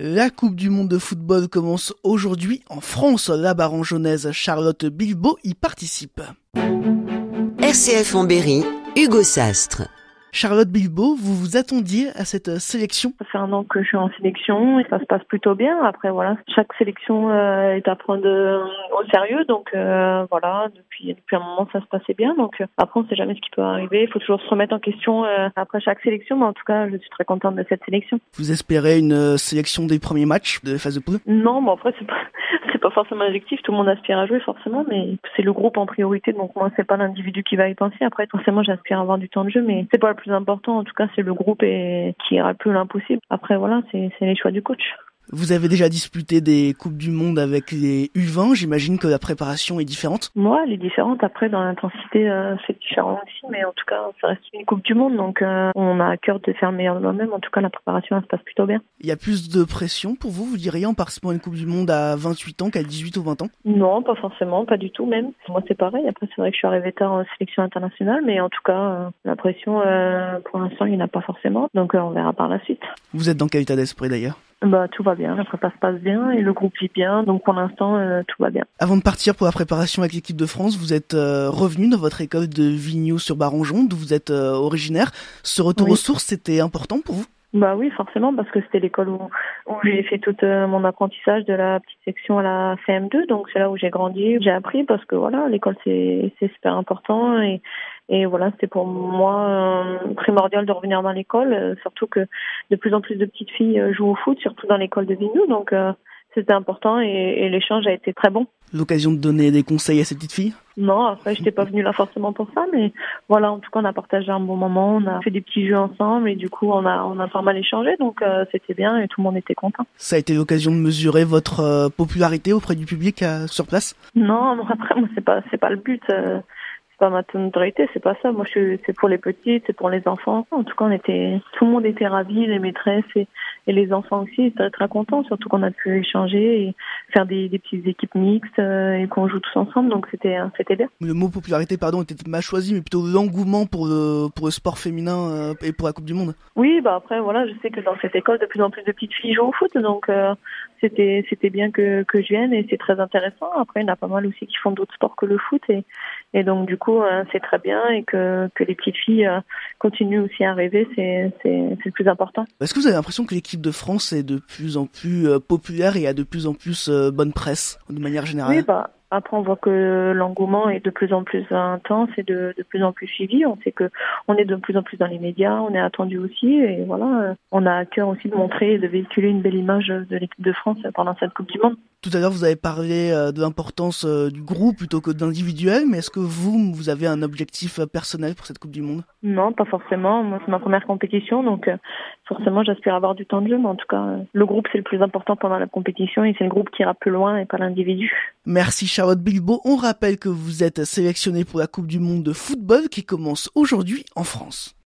La Coupe du Monde de football commence aujourd'hui en France. La barangeonnaise Charlotte Bilbao y participe. RCF en Berry, Hugo Sastre. Charlotte Bilbao, vous vous attendiez à cette euh, sélection? Ça fait un an que je suis en sélection et ça se passe plutôt bien. Après, voilà, chaque sélection euh, est à prendre euh, au sérieux. Donc, voilà, depuis, depuis un moment, ça se passait bien. Donc, après, on ne sait jamais ce qui peut arriver. Il faut toujours se remettre en question après chaque sélection. Mais en tout cas, je suis très contente de cette sélection. Vous espérez une sélection des premiers matchs de phase de poule? Non, mais après, c'est pas c'est pas forcément l'objectif. Tout le monde aspire à jouer forcément, mais c'est le groupe en priorité. Donc moi, c'est pas l'individu qui va y penser. Après, forcément, j'aspire à avoir du temps de jeu, mais c'est pas le plus important. En tout cas, c'est le groupe et qui ira le plus l'impossible. Après, voilà, c'est les choix du coach. Vous avez déjà disputé des Coupes du Monde avec les U20. J'imagine que la préparation est différente. Moi, elle est différente. Après, dans l'intensité, euh, c'est différent aussi. Mais en tout cas, ça reste une Coupe du Monde. Donc, euh, on a à cœur de faire le meilleur de nous-mêmes. En tout cas, la préparation, elle se passe plutôt bien. Il y a plus de pression pour vous, vous diriez, en participant à une Coupe du Monde à 28 ans qu'à 18 ou 20 ans? Non, pas forcément. Pas du tout, même. Moi, c'est pareil. Après, c'est vrai que je suis arrivée tard en sélection internationale. Mais en tout cas, euh, la pression, pour l'instant, il n'y en a pas forcément. Donc, on verra par la suite. Vous êtes dans quel état d'esprit d'ailleurs? Bah, tout va bien, la prépa se passe bien et le groupe vit bien, donc pour l'instant euh, tout va bien. Avant de partir pour la préparation avec l'équipe de France, vous êtes euh, revenu dans votre école de Vignoux sur Barangeon, d'où vous êtes euh, originaire. Ce retour aux sources, c'était important pour vous? Bah oui, forcément, parce que c'était l'école où, où j'ai fait tout mon apprentissage de la petite section à la CM2, donc c'est là où j'ai grandi, j'ai appris parce que voilà, l'école c'est c'est super important. Et et voilà, c'était pour moi euh, primordial de revenir dans l'école, euh, surtout que de plus en plus de petites filles euh, jouent au foot, surtout dans l'école de Vignoux, donc c'était important et, et l'échange a été très bon. L'occasion de donner des conseils à ces petites filles? Non, après je n'étais pas venue là forcément pour ça, mais voilà, en tout cas on a partagé un bon moment, on a fait des petits jeux ensemble et du coup on a on a pas mal échangé, donc c'était bien et tout le monde était content. Ça a été l'occasion de mesurer votre popularité auprès du public sur place? Non, après moi c'est pas c'est pas le but pas ma notoriété, c'est pas ça. Moi, je, c'est pour les petites, c'est pour les enfants. En tout cas, on était, tout le monde était ravi, les maîtresses et, et les enfants aussi étaient très contents, surtout qu'on a pu échanger et faire des, des petites équipes mixtes euh, et qu'on joue tous ensemble. Donc c'était, euh, c'était bien. Le mot popularité, pardon, était mal choisi, mais plutôt l'engouement pour le, pour le sport féminin euh, et pour la Coupe du Monde. Oui, bah après, voilà, je sais que dans cette école, de plus en plus de petites filles jouent au foot, donc c'était, c'était bien que, que je vienne et c'est très intéressant. Après, il y en a pas mal aussi qui font d'autres sports que le foot et, et donc du coup, c'est très bien et que, que les petites filles continuent aussi à rêver, c'est, le plus important. Est-ce que vous avez l'impression que l'équipe de France est de plus en plus populaire et a de plus en plus bonne presse de manière générale? Oui, bah, après, on voit que l'engouement est de plus en plus intense et de, de plus en plus suivi. On sait que on est de plus en plus dans les médias, on est attendu aussi, et voilà, on a à cœur aussi de montrer et de véhiculer une belle image de l'équipe de France pendant cette Coupe du Monde. Tout à l'heure, vous avez parlé euh, de l'importance euh, du groupe plutôt que d'individuel, mais est-ce que vous, vous avez un objectif euh, personnel pour cette Coupe du Monde? Non, pas forcément. Moi, c'est ma première compétition, donc forcément, j'aspire à avoir du temps de jeu, mais en tout cas, le groupe, c'est le plus important pendant la compétition, et c'est le groupe qui ira plus loin et pas l'individu. Merci Charlotte Bilbo. On rappelle que vous êtes sélectionnée pour la Coupe du Monde de football qui commence aujourd'hui en France.